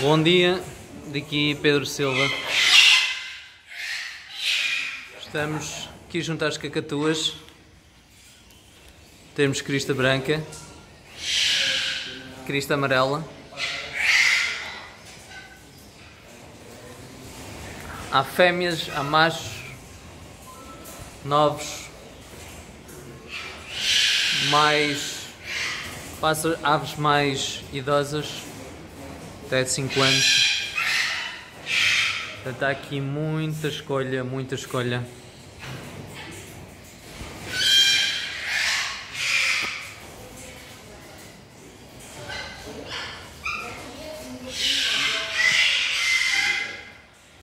Bom dia, daqui Pedro Silva. Estamos aqui junto às cacatuas. Temos crista branca, crista amarela. Há fêmeas, há machos, novos, mais aves mais idosas, até de 5 anos. Portanto, há aqui muita escolha, muita escolha.